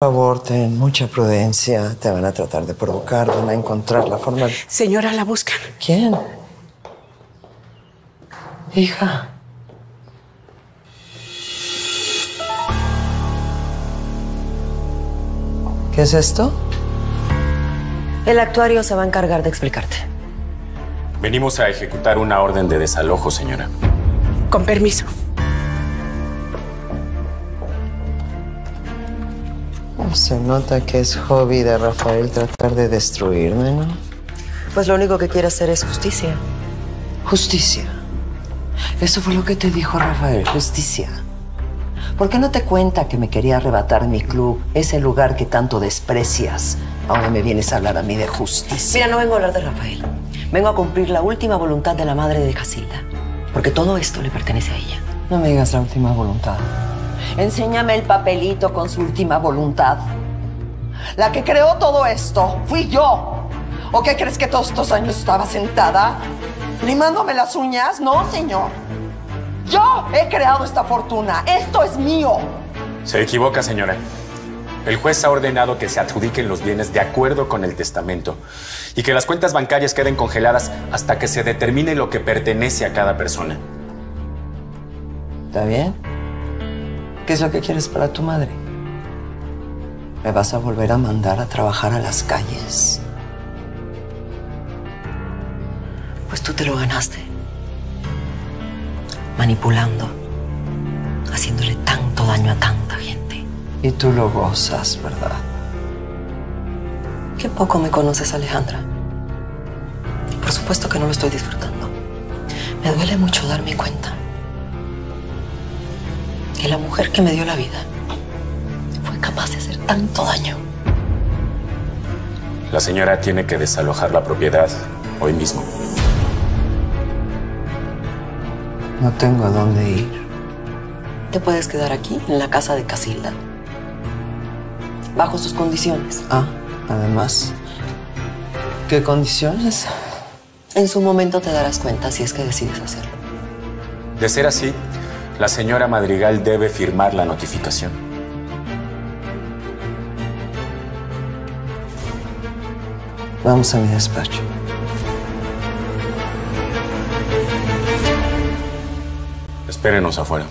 Por favor, ten mucha prudencia. Te van a tratar de provocar, van a encontrar la forma. de- Señora, la buscan. ¿Quién? Hija. ¿Qué es esto? El actuario se va a encargar de explicarte. Venimos a ejecutar una orden de desalojo, señora. Con permiso. Se nota que es hobby de Rafael tratar de destruirme, ¿no? Pues lo único que quiere hacer es justicia. Justicia. Eso fue lo que te dijo Rafael, justicia. ¿Por qué no te cuenta que me quería arrebatar mi club, ese lugar que tanto desprecias? Ahora me vienes a hablar a mí de justicia. Mira, no vengo a hablar de Rafael. Vengo a cumplir la última voluntad de la madre de Casilda. Porque todo esto le pertenece a ella. No me digas la última voluntad. Enséñame el papelito con su última voluntad. La que creó todo esto fui yo. ¿O qué crees que todos estos años estaba sentada? ¿Limándome las uñas? No, señor. Yo he creado esta fortuna. Esto es mío. Se equivoca, señora. El juez ha ordenado que se adjudiquen los bienes de acuerdo con el testamento y que las cuentas bancarias queden congeladas hasta que se determine lo que pertenece a cada persona. ¿Está bien? ¿Qué es lo que quieres para tu madre? ¿Me vas a volver a mandar a trabajar a las calles? Pues tú te lo ganaste. Manipulando. Haciéndole tanto daño a tanta gente. Y tú lo gozas, ¿verdad? Qué poco me conoces, Alejandra. Por supuesto que no lo estoy disfrutando. Me duele mucho darme cuenta que la mujer que me dio la vida fue capaz de hacer tanto daño. La señora tiene que desalojar la propiedad hoy mismo. No tengo a dónde ir. Te puedes quedar aquí, en la casa de Casilda. Bajo sus condiciones. Ah, además. ¿Qué condiciones? En su momento te darás cuenta si es que decides hacerlo. De ser así, la señora Madrigal debe firmar la notificación. Vamos a mi despacho. Espérenos afuera.